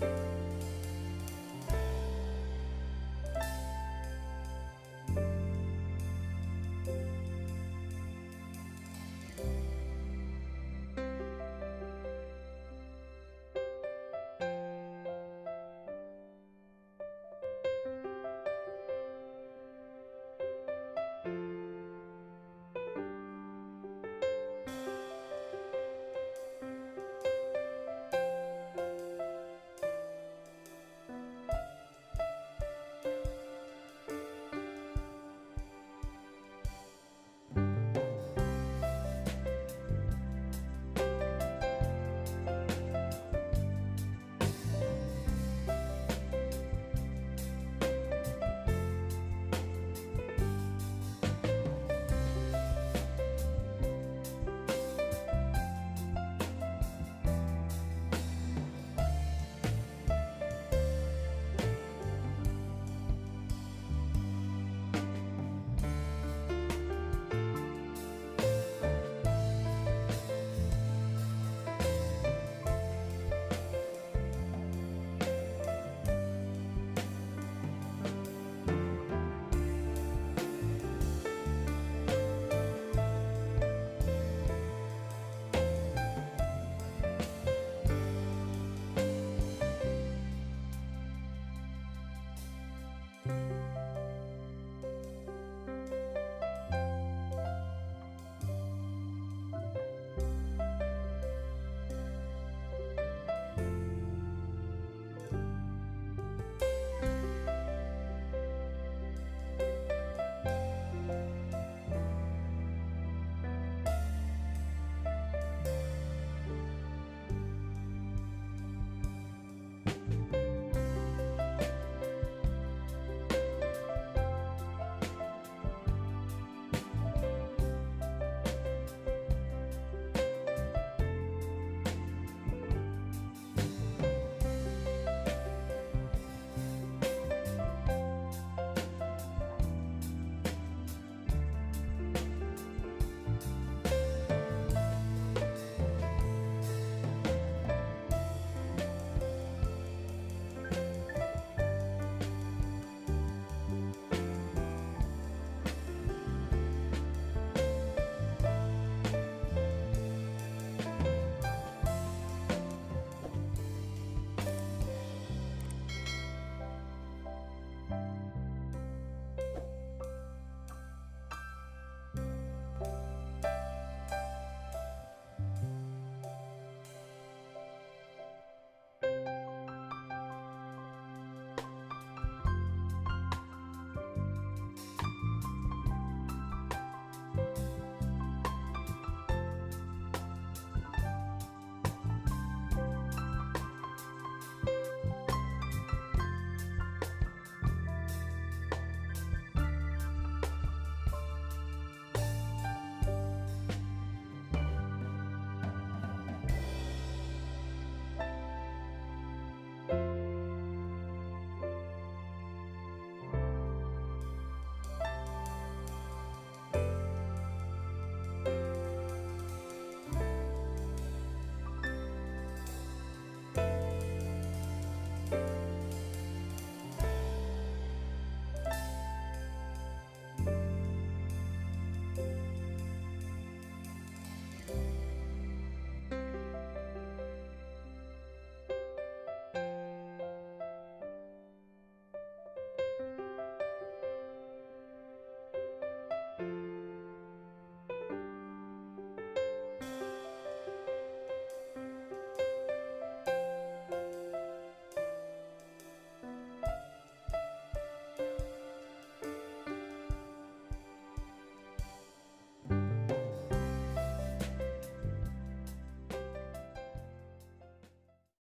Bye.